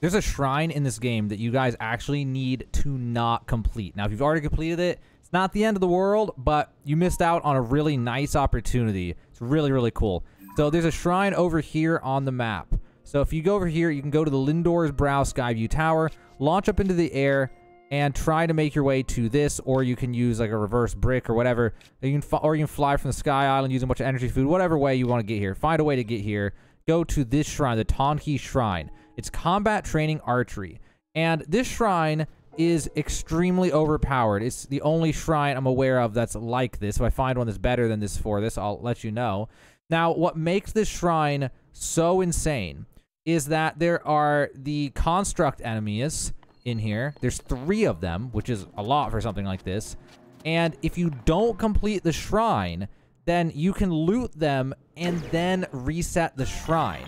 there's a shrine in this game that you guys actually need to not complete. Now, if you've already completed it, it's not the end of the world, but you missed out on a really nice opportunity. It's really, really cool. So there's a shrine over here on the map. So if you go over here, you can go to the Lindor's Brow Skyview Tower, launch up into the air, and try to make your way to this, or you can use like a reverse brick or whatever. You can or you can fly from the Sky Island using a bunch of energy food, whatever way you want to get here. Find a way to get here. Go to this shrine, the Tonki Shrine. It's combat training archery, and this shrine is extremely overpowered. It's the only shrine I'm aware of that's like this. If I find one that's better than this for this, I'll let you know. Now, what makes this shrine so insane is that there are the construct enemies in here. There's three of them, which is a lot for something like this. And if you don't complete the shrine, then you can loot them and then reset the shrine.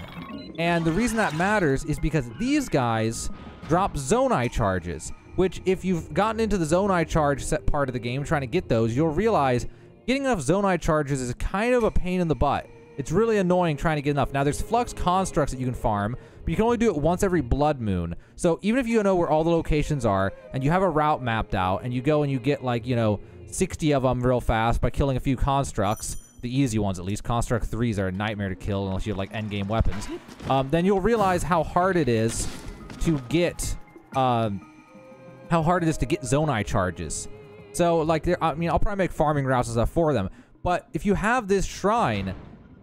And the reason that matters is because these guys drop Zonai charges, which if you've gotten into the Zonai charge set part of the game trying to get those, you'll realize getting enough Zonai charges is kind of a pain in the butt. It's really annoying trying to get enough. Now, there's Flux Constructs that you can farm, but you can only do it once every Blood Moon. So even if you know where all the locations are, and you have a route mapped out, and you go and you get, like, you know, 60 of them real fast by killing a few Constructs, the easy ones at least, Construct 3s are a nightmare to kill unless you have, like, endgame weapons, um, then you'll realize how hard it is to get, um, how hard it is to get Zonai charges. So, like, I mean, I'll probably make farming routes and stuff for them. But if you have this shrine,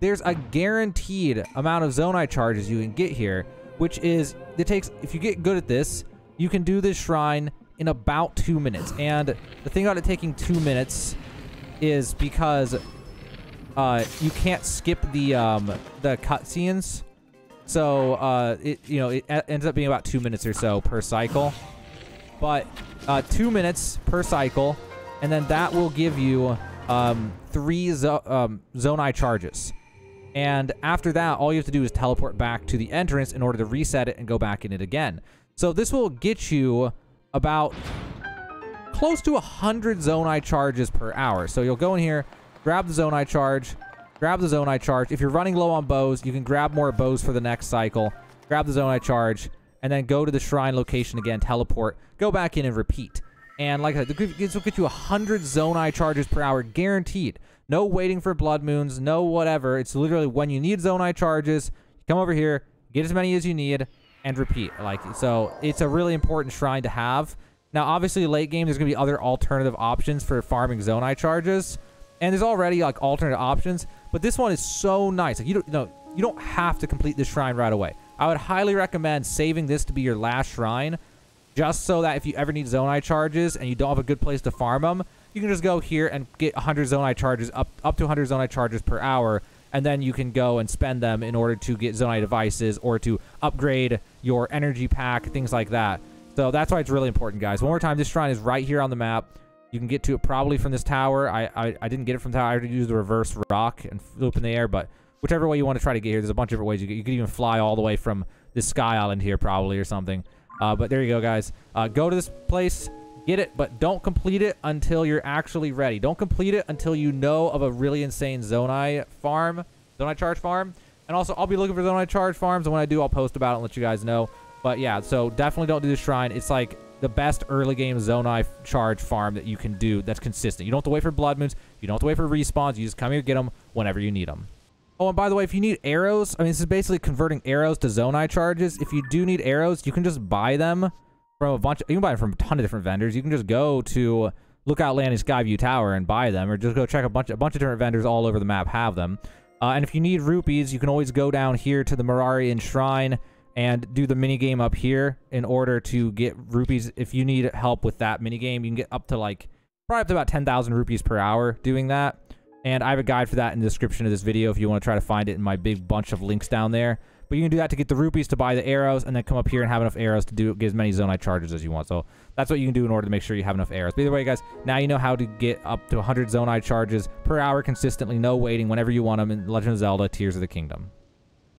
there's a guaranteed amount of Zonai charges you can get here, which is, it takes, if you get good at this, you can do this shrine in about two minutes. And the thing about it taking two minutes is because uh, you can't skip the um, the cutscenes. So uh, it you know it ends up being about two minutes or so per cycle, but uh, two minutes per cycle, and then that will give you um, three zo um, Zonai charges. And after that, all you have to do is teleport back to the entrance in order to reset it and go back in it again. So this will get you about close to 100 Zonai charges per hour. So you'll go in here, grab the zone Zonai charge, grab the zone Zonai charge. If you're running low on bows, you can grab more bows for the next cycle, grab the zone Zonai charge, and then go to the shrine location again, teleport, go back in and repeat. And like I said, this will get you 100 zone Zonai charges per hour guaranteed. No waiting for blood moons, no whatever. It's literally when you need zone Zonai charges, come over here, get as many as you need, and repeat. Like So it's a really important shrine to have. Now, obviously, late game, there's going to be other alternative options for farming zone Zonai charges. And there's already, like, alternate options. But this one is so nice. Like, you don't, know, you don't have to complete this shrine right away. I would highly recommend saving this to be your last shrine. Just so that if you ever need Zonai charges and you don't have a good place to farm them, you can just go here and get 100 Zonai charges, up, up to 100 Zonai charges per hour, and then you can go and spend them in order to get Zonai devices or to upgrade your energy pack, things like that. So that's why it's really important, guys. One more time, this shrine is right here on the map. You can get to it probably from this tower. I, I, I didn't get it from tower. I had to use the reverse rock and loop in the air, but whichever way you want to try to get here, there's a bunch of different ways. You, you could even fly all the way from this sky island here probably or something. Uh, but there you go, guys. Uh, go to this place, Get it, but don't complete it until you're actually ready. Don't complete it until you know of a really insane Zonai farm, Zonai charge farm. And also, I'll be looking for Zonai charge farms, and when I do, I'll post about it and let you guys know. But yeah, so definitely don't do the shrine. It's like the best early game Zonai charge farm that you can do that's consistent. You don't have to wait for blood moons. You don't have to wait for respawns. You just come here, get them whenever you need them. Oh, and by the way, if you need arrows, I mean, this is basically converting arrows to Zonai charges. If you do need arrows, you can just buy them from a bunch. You can buy them from a ton of different vendors. You can just go to Lookout Landing Skyview Tower and buy them, or just go check a bunch a bunch of different vendors all over the map have them. Uh, and if you need rupees, you can always go down here to the Mararian Shrine and do the mini game up here in order to get rupees. If you need help with that mini game, you can get up to like probably up to about 10,000 rupees per hour doing that. And I have a guide for that in the description of this video if you want to try to find it in my big bunch of links down there. But you can do that to get the rupees to buy the arrows and then come up here and have enough arrows to do get as many Zonai charges as you want. So that's what you can do in order to make sure you have enough arrows. But either way, guys, now you know how to get up to 100 Zonai charges per hour consistently, no waiting, whenever you want them in Legend of Zelda Tears of the Kingdom.